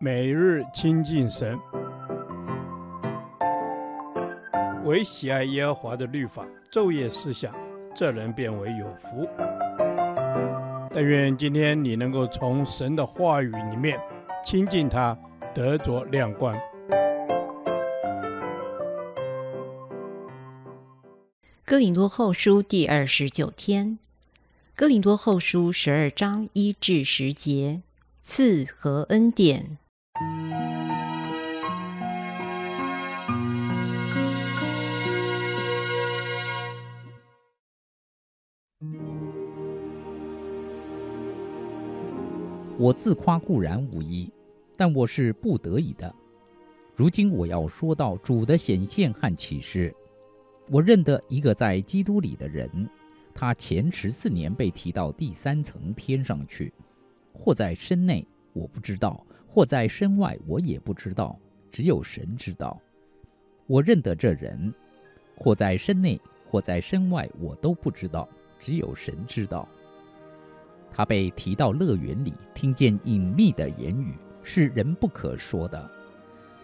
每日亲近神，唯喜爱耶和华的律法，昼夜思想，这人变为有福。但愿今天你能够从神的话语里面亲近他，得着亮光。哥林多后书第二十九天，哥林多后书十二章一至十节，赐和恩典。我自夸固然无益，但我是不得已的。如今我要说到主的显现和启示。我认得一个在基督里的人，他前十四年被提到第三层天上去，或在身内，我不知道；或在身外，我也不知道，只有神知道。我认得这人，或在身内，或在身外，我都不知道，只有神知道。他被提到乐园里，听见隐秘的言语，是人不可说的。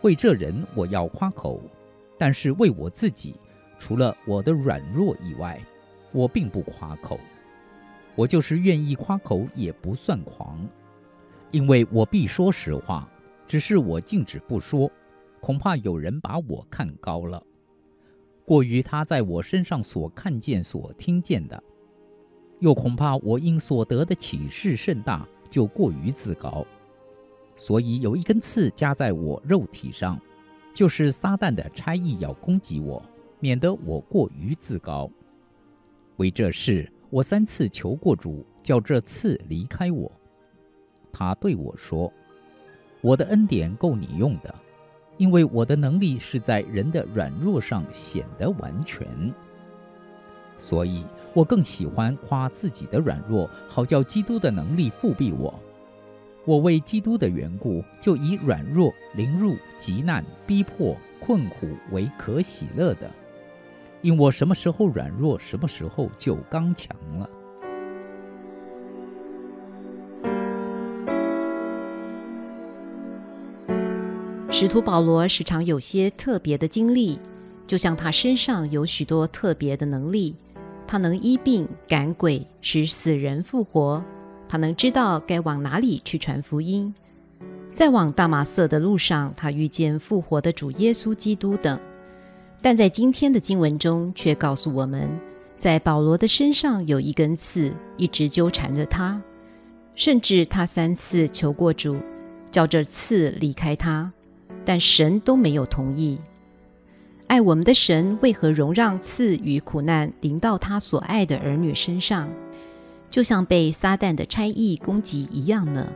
为这人，我要夸口；但是为我自己，除了我的软弱以外，我并不夸口。我就是愿意夸口，也不算狂，因为我必说实话。只是我禁止不说，恐怕有人把我看高了，过于他在我身上所看见、所听见的。又恐怕我因所得的启示甚大，就过于自高，所以有一根刺夹在我肉体上，就是撒旦的差役要攻击我，免得我过于自高。为这事，我三次求过主，叫这刺离开我。他对我说：“我的恩典够你用的，因为我的能力是在人的软弱上显得完全。”所以我更喜欢夸自己的软弱，好叫基督的能力复庇我。我为基督的缘故，就以软弱、凌辱、急难、逼迫、困苦为可喜乐的，因我什么时候软弱，什么时候就刚强了。使徒保罗时常有些特别的经历，就像他身上有许多特别的能力。他能医病赶鬼，使死人复活。他能知道该往哪里去传福音。在往大马色的路上，他遇见复活的主耶稣基督等。但在今天的经文中，却告诉我们，在保罗的身上有一根刺，一直纠缠着他，甚至他三次求过主，叫这刺离开他，但神都没有同意。爱我们的神为何容让赐与苦难临到他所爱的儿女身上，就像被撒旦的差役攻击一样呢？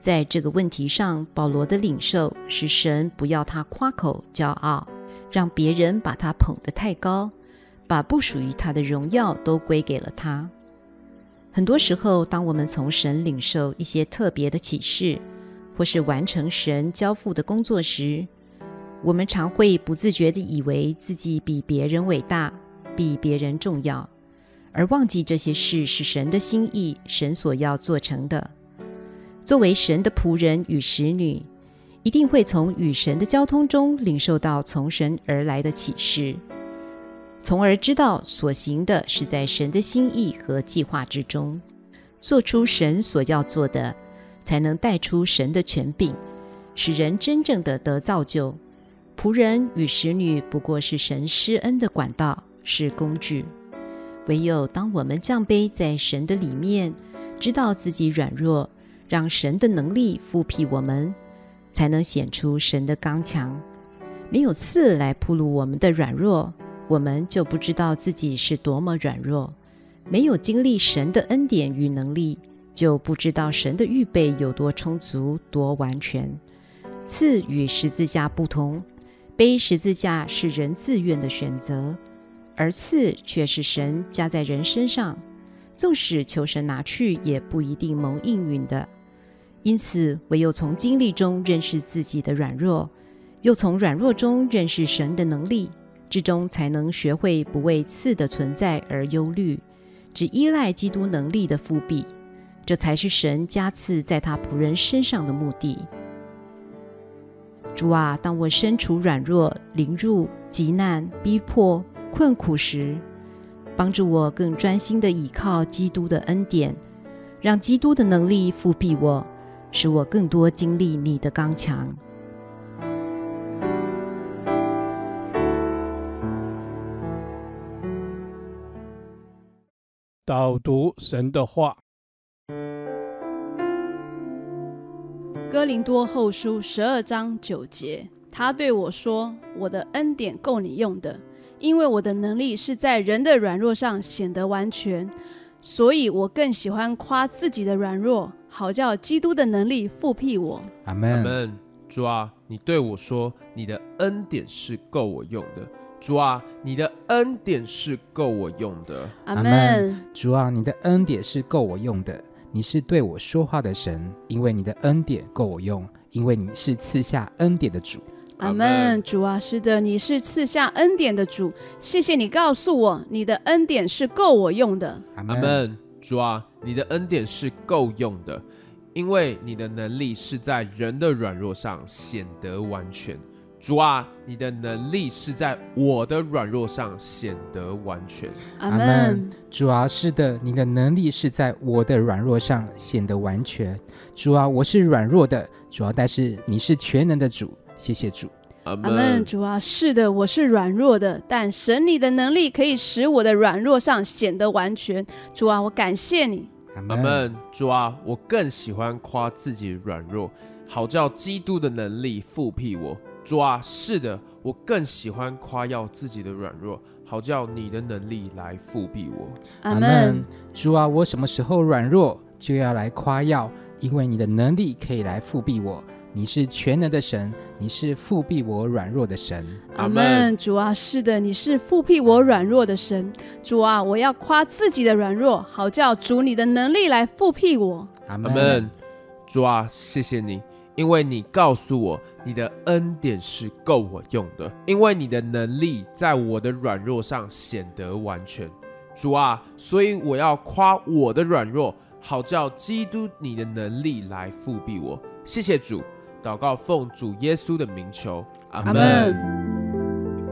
在这个问题上，保罗的领受是神不要他夸口骄傲，让别人把他捧得太高，把不属于他的荣耀都归给了他。很多时候，当我们从神领受一些特别的启示，或是完成神交付的工作时，我们常会不自觉地以为自己比别人伟大，比别人重要，而忘记这些事是神的心意，神所要做成的。作为神的仆人与使女，一定会从与神的交通中领受到从神而来的启示，从而知道所行的是在神的心意和计划之中，做出神所要做的，才能带出神的权柄，使人真正的得造就。仆人与使女不过是神施恩的管道，是工具。唯有当我们降卑在神的里面，知道自己软弱，让神的能力复辟我们，才能显出神的刚强。没有刺来铺露我们的软弱，我们就不知道自己是多么软弱。没有经历神的恩典与能力，就不知道神的预备有多充足、多完全。刺与十字架不同。背十字架是人自愿的选择，而刺却是神加在人身上。纵使求神拿去，也不一定蒙应允的。因此，唯有从经历中认识自己的软弱，又从软弱中认识神的能力之中，才能学会不为刺的存在而忧虑，只依赖基督能力的复辟。这才是神加赐在他仆人身上的目的。主啊，当我身处软弱、凌辱、急难、逼迫、困苦时，帮助我更专心的倚靠基督的恩典，让基督的能力复庇我，使我更多经历你的刚强。导读神的话，哥林多后书十二章九节，他对我说：“我的恩典够你用的，因为我的能力是在人的软弱上显得完全。所以我更喜欢夸自己的软弱，好叫基督的能力复辟我。”阿阿门。门。主啊，你对我说，你的恩典是够我用的。主啊，你的恩典是够我用的。阿阿门。主啊，你的恩典是够我用的，你是对我说话的神，因为你的恩典够我用，因为你是赐下恩典的主。阿门。主啊，是的，你是赐下恩典的主，谢谢你告诉我，你的恩典是够我用的。阿阿门。主啊，你的恩典是够用的，因为你的能力是在人的软弱上显得完全。主啊，你的能力是在我的软弱上显得完全。阿阿门门。主啊，是的，你的能力是在我的软弱上显得完全。主啊，我是软弱的，主要，但是你是全能的主，谢谢主。阿阿门。主啊，是的，我是软弱的，但神你的能力可以使我的软弱上显得完全。主啊，我感谢你。阿阿门。主啊，我更喜欢夸自己软弱，好叫基督的能力复辟我。主啊，是的，我更喜欢夸耀自己的软弱，好叫你的能力来复辟我。阿门。。主啊，我什么时候软弱，就要来夸耀，因为你的能力可以来复辟我。你是全能的神，你是复辟我软弱的神。阿阿门门。主啊，是的，你是复辟我软弱的神。主啊，我要夸自己的软弱，好叫主你的能力来复辟我。阿门。主啊，谢谢你，因为你告诉我，你的恩典是够我用的，因为你的能力在我的软弱上显得完全。主啊，所以我要夸我的软弱，好叫基督你的能力来复庇我。谢谢主，祷告奉主耶稣的名求，阿。门。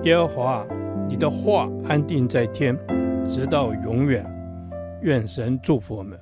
耶和华，你的话安定在天，直到永远。愿神祝福我们。